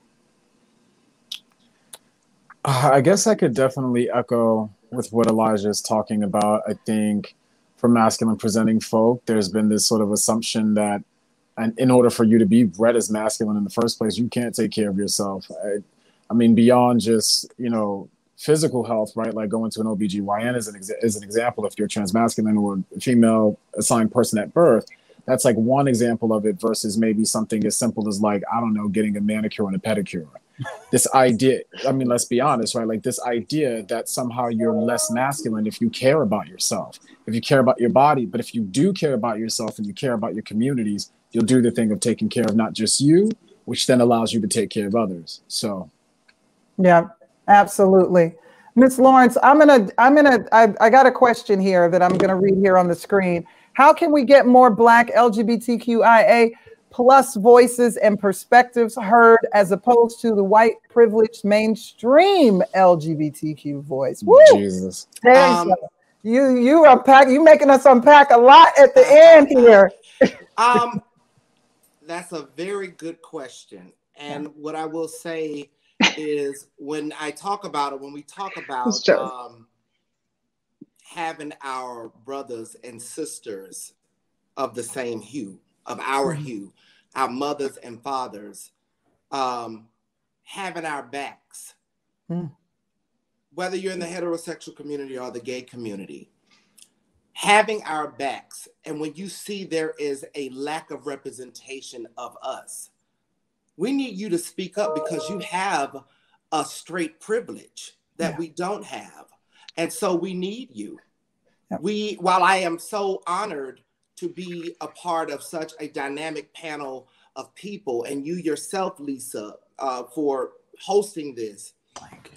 Uh, i guess i could definitely echo with what elijah is talking about. I think for masculine presenting folk, there's been this sort of assumption that and in order for you to be read as masculine in the first place, you can't take care of yourself. I, I mean, beyond just you know physical health, right? Like going to an OBGYN is an, is an example if you're transmasculine or female assigned person at birth. That's like one example of it versus maybe something as simple as like, I don't know, getting a manicure and a pedicure. This idea, I mean, let's be honest, right? Like this idea that somehow you're less masculine if you care about yourself, if you care about your body, but if you do care about yourself and you care about your communities, you'll do the thing of taking care of not just you, which then allows you to take care of others. So, yeah, Absolutely. Miss Lawrence, I'm gonna, I'm gonna, I, I got a question here that I'm gonna read here on the screen. How can we get more Black LGBTQIA plus voices and perspectives heard as opposed to the white privileged mainstream LGBTQ voice? Woo! Jesus. Um, you you unpack you making us unpack a lot at the end here. um, that's a very good question, and what I will say is when I talk about it, when we talk about um, having our brothers and sisters of the same hue, of our mm-hmm. hue, our mothers and fathers, um, having our backs, mm. whether you're in the heterosexual community or the gay community, having our backs. And when you see there is a lack of representation of us, we need you to speak up because you have a straight privilege that yeah. we don't have. And so we need you. Yeah. We, while I am so honored to be a part of such a dynamic panel of people, and you yourself, Lisa, uh, for hosting this,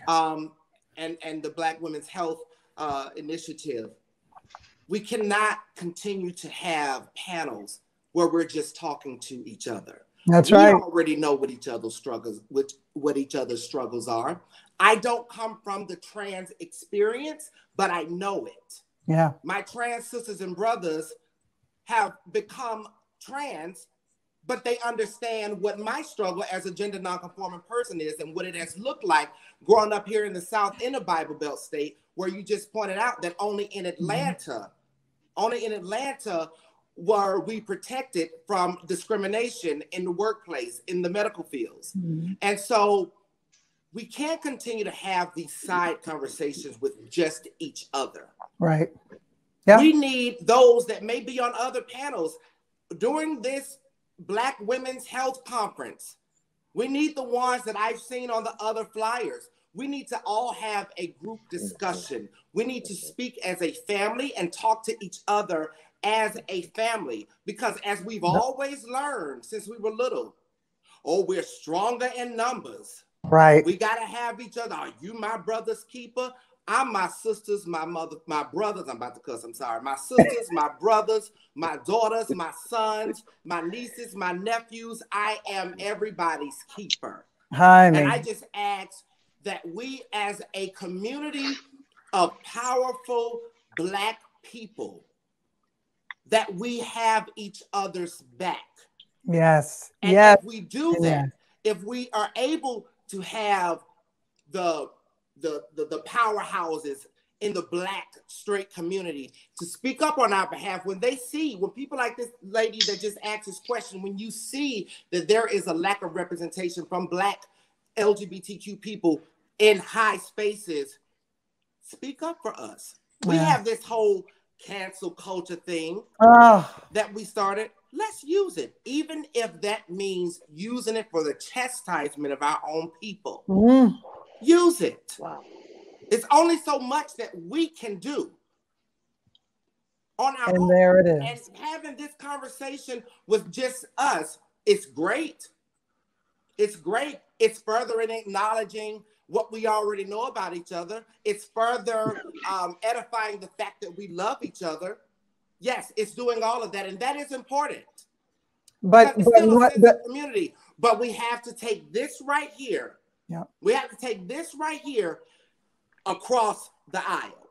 um, and and the Black Women's Health uh, Initiative, we cannot continue to have panels where we're just talking to each other. That's we right. We already know what each other's struggles, which what each other's struggles are. I don't come from the trans experience, but I know it. Yeah. My trans sisters and brothers have become trans, but they understand what my struggle as a gender nonconforming person is and what it has looked like growing up here in the South in a Bible Belt state, where you just pointed out that only in mm-hmm. Atlanta, mm-hmm. only in Atlanta were we protected from discrimination in the workplace, in the medical fields. Mm-hmm. And so we can't continue to have these side conversations with just each other. Right. Yeah. We need those that may be on other panels during this Black Women's Health Conference. We need the ones that I've seen on the other flyers. We need to all have a group discussion. We need to speak as a family and talk to each other as a family because as we've always learned since we were little oh we're stronger in numbers right we got to have each other are you my brother's keeper i'm my sisters my mother my brothers i'm about to cuss i'm sorry my sisters my brothers my daughters my sons my nieces my nephews i am everybody's keeper Hi, and i just ask that we as a community of powerful black people that we have each other's back. Yes. And yes. If we do that, if we are able to have the, the the the powerhouses in the black straight community to speak up on our behalf when they see when people like this lady that just asked this question when you see that there is a lack of representation from black lgbtq people in high spaces speak up for us yeah. we have this whole cancel culture thing oh. that we started, let's use it, even if that means using it for the chastisement of our own people. Mm. Use it. Wow. It's only so much that we can do on our and own. there it is. And having this conversation with just us, it's great. It's great. It's further in acknowledging what we already know about each other. It's further um, edifying the fact that we love each other. Yes, it's doing all of that, and that is important. But, but what the community? But we have to take this right here. Yeah. We have to take this right here across the aisle.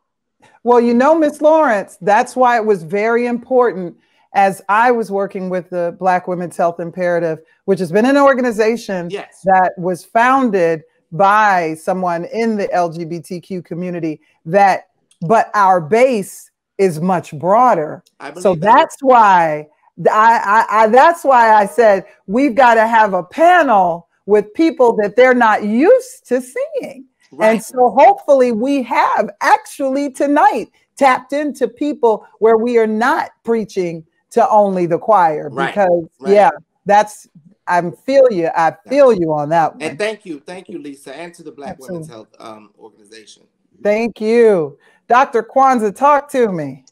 Well, you know, Miss Lawrence, that's why it was very important as I was working with the Black Women's Health Imperative, which has been an organization yes. that was founded by someone in the LGBTQ community that but our base is much broader. So that. that's why I, I, I that's why I said we've got to have a panel with people that they're not used to seeing. Right. And so hopefully we have actually tonight tapped into people where we are not preaching to only the choir right. because right. yeah, that's I feel you. I feel you on that one. And thank you, thank you, Lisa, and to the Black Absolutely. Women's Health um, Organization. Thank you, Dr. Cwanza. Talk to me.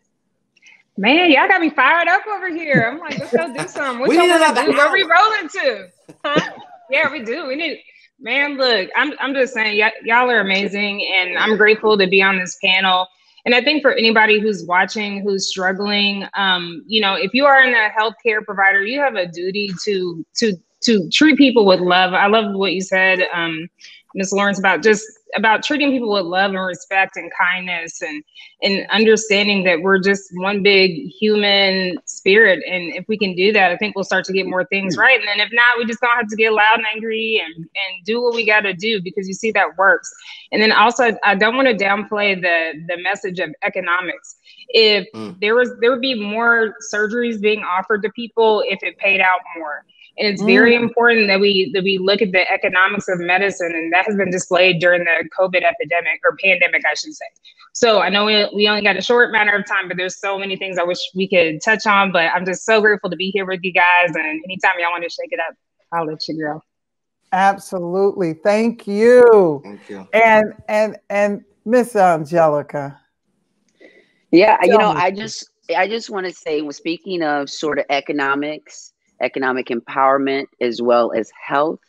Man, y'all got me fired up over here. I'm like, let's go do something. What we y'all want to do? Where we rolling to? Huh? yeah, we do. We need. Man, look, I'm I'm just saying, y- y'all are amazing, and I'm grateful to be on this panel. And I think for anybody who's watching, who's struggling, um, you know, if you are in a healthcare provider, you have a duty to to to treat people with love. I love what you said, um, Ms. Lawrence, about just about treating people with love and respect and kindness and and understanding that we're just one big human spirit. And if we can do that, I think we'll start to get more things right. And then if not, we just don't have to get loud and angry and and do what we got to do because you see that works. And then also, I don't want to downplay the the message of economics. If mm. there was there would be more surgeries being offered to people if it paid out more and it's very mm. important that we that we look at the economics of medicine, and that has been displayed during the COVID epidemic or pandemic, I should say. So I know we, we only got a short matter of time, but there's so many things I wish we could touch on. But I'm just so grateful to be here with you guys, and anytime y'all want to shake it up, I'll let you go. Absolutely, thank you. Thank you. And and and Miss Angelica. Yeah, you know, me. I just I just want to say, when speaking of sort of economics economic empowerment, as well as health.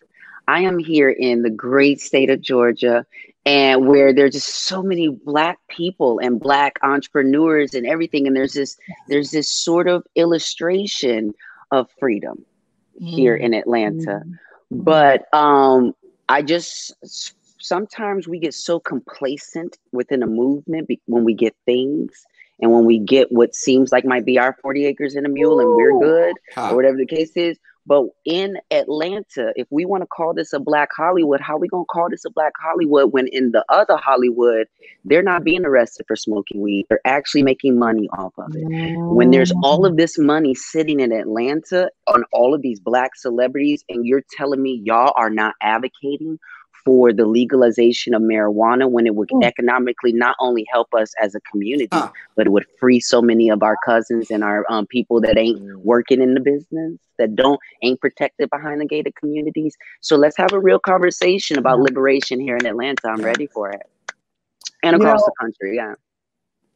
I am here in the great state of Georgia and where there's just so many black people and black entrepreneurs and everything and there's this there's this sort of illustration of freedom here in Atlanta. Mm-hmm. But um I just sometimes we get so complacent within a movement when we get things and when we get what seems like might be our 40 acres and a mule and we're good huh. or whatever the case is. But in Atlanta, if we want to call this a black Hollywood, how are we going to call this a black Hollywood when in the other Hollywood, they're not being arrested for smoking weed. They're actually making money off of it. When there's all of this money sitting in Atlanta on all of these black celebrities, and you're telling me y'all are not advocating for the legalization of marijuana when it would mm. economically not only help us as a community, huh. but it would free so many of our cousins and our um, people that ain't working in the business, that don't ain't protected behind the gated communities. So let's have a real conversation about liberation here in Atlanta. I'm ready for it, and across you know, the country. Yeah.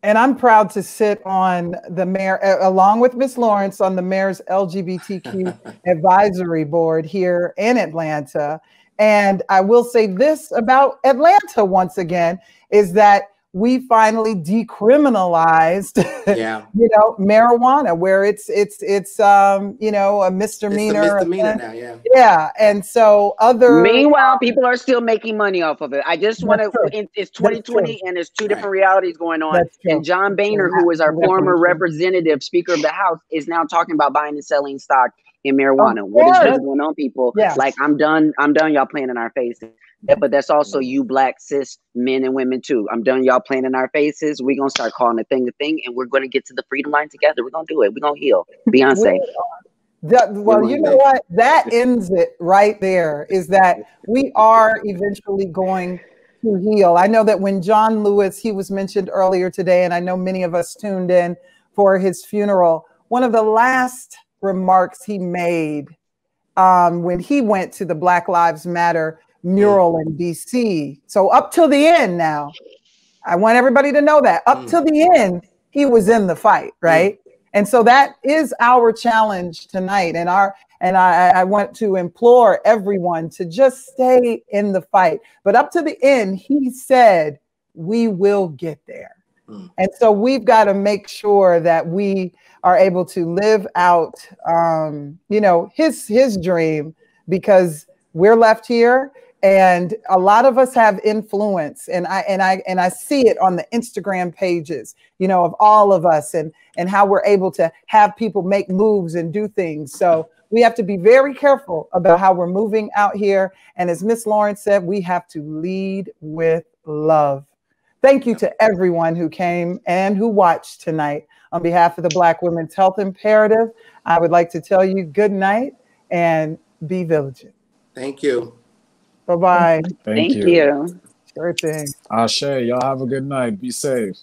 And I'm proud to sit on the mayor, along with Miss Lawrence, on the mayor's LGBTQ advisory board here in Atlanta. And I will say this about Atlanta once again is that we finally decriminalized yeah. you know marijuana where it's it's it's um you know a misdemeanor, it's a misdemeanor now, yeah. Yeah. And so other meanwhile people are still making money off of it. I just want to it's 2020 and there's two right. different realities going on. And john boehner who is our former representative speaker of the house is now talking about buying and selling stock in marijuana. What is really going on, people? Yeah. Like I'm done. I'm done. Y'all playing in our faces. But that's also mm-hmm. you black cis men and women too. I'm done y'all playing in our faces. We're gonna start calling a thing a thing and we're gonna get to the freedom line together. We're gonna do it. We're gonna heal. Beyonce. That, well, you know what? That ends it right there. Is that we are eventually going to heal. I know that when John Lewis, he was mentioned earlier today, and I know many of us tuned in for his funeral. One of the last remarks he made um, when he went to the Black Lives Matter mural in DC. So up till the end now, I want everybody to know that up mm. till the end, he was in the fight, right? Mm. And so that is our challenge tonight. And our and I, I want to implore everyone to just stay in the fight. But up to the end, he said, we will get there. Mm. And so we've got to make sure that we are able to live out, um, you know, his his dream because we're left here and a lot of us have influence. And i and i and i see it on the instagram pages you know of all of us and and how we're able to have people make moves and do things. So we have to be very careful about how we're moving out here. And as miss lawrence said we have to lead with love. Thank you to everyone who came and who watched tonight. On behalf of the Black Women's Health Imperative, I would like to tell you good night and be vigilant. Thank you. Bye bye. Thank, Thank you. you. Sure thing. Ashe, y'all have a good night. Be safe.